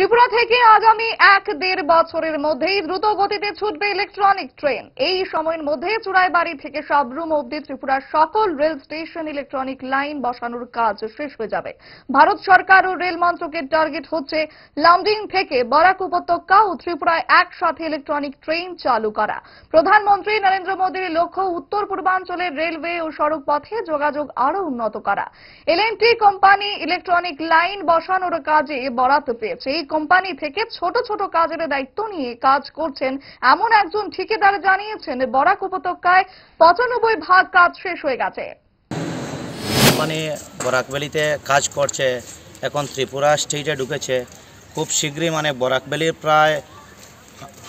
ত্রিপুরা থেকে আগামী এক দেড় বছরের মধ্যেই দ্রুত গতিতে ছুটবে ইলেকট্রনিক ট্রেন। এই সময়ের মধ্যে চুড়াইবাড়ি থেকে সাবরুম অবধি ত্রিপুরার সকল রেল স্টেশন ইলেকট্রনিক লাইন বসানোর কাজ শেষ হয়ে যাবে। ভারত সরকার ও রেল মন্ত্রকের টার্গেট হচ্ছে লামডিং থেকে বরাক উপত্যকা ও ত্রিপুরায় একসাথে ইলেকট্রনিক ট্রেন চালু করা। প্রধানমন্ত্রী নরেন্দ্র মোদীর লক্ষ্য উত্তর পূর্বাঞ্চলের রেলওয়ে ও সড়ক পথে যোগাযোগ আরও উন্নত করা। এলএনটি কোম্পানি ইলেকট্রনিক লাইন বসানোর কাজে বরাত পেয়েছে। এই কোম্পানি থেকে ছোট ছোট কাজের দায়িত্ব নিয়ে কাজ করছেন এমন একজন ঠিকাদার জানিয়েছেন বরাক উপত্যকায় পঁচানব্বই ভাগ কাজ শেষ হয়ে গেছে। মানে বরাকভ্যালিতে কাজ করছে, এখন ত্রিপুরা স্টেটে ঢুকেছে। খুব শীঘ্রই মানে বরাকভ্যালির প্রায়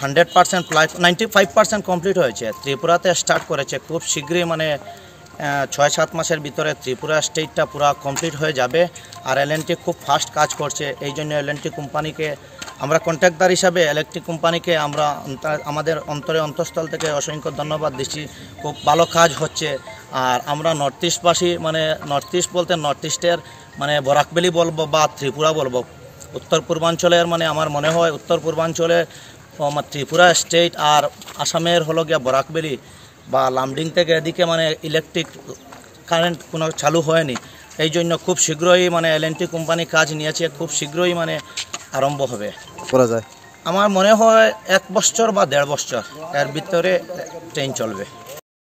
হান্ড্রেড পার্সেন্ট প্রায় নাইনটি ফাইভ পার্সেন্ট কমপ্লিট হয়েছে। ত্রিপুরাতে স্টার্ট করেছে, খুব শীঘ্রই মানে ছয় সাত মাসের ভিতরে ত্রিপুরা স্টেটটা পুরো কমপ্লিট হয়ে যাবে আর এলএনটি খুব ফাস্ট কাজ করছে। এই জন্য এলএনটি কোম্পানিকে আমরা কন্ট্রাক্টর হিসাবে ইলেকট্রিক কোম্পানিকে আমরা আমাদের অন্তরে অন্তঃস্থল থেকে অসংখ্য ধন্যবাদ দিচ্ছি। খুব ভালো কাজ হচ্ছে। আর আমরা নর্থ ইস্টবাসী মানে নর্থ ইস্ট বলতে নর্থ ইস্টের মানে বরাকবেলি বলব বা ত্রিপুরা বলব। উত্তর পূর্বাঞ্চলের মানে আমার মনে হয় উত্তর পূর্বাঞ্চলে ত্রিপুরা স্টেট আর আসামের হলো গিয়া বরাকবেলি। বা লামডিং থেকে এদিকে মানে ইলেকট্রিক কারেন্ট কোনো চালু হয়নি। এই জন্য খুব শীঘ্রই মানে এলএনটি কোম্পানি কাজ নিয়েছে খুব শীঘ্রই মানে আরম্ভ হবে। করা যায়। আমার মনে হয় এক বছর বা দেড় বছর এর ভিতরে ট্রেন চলবে।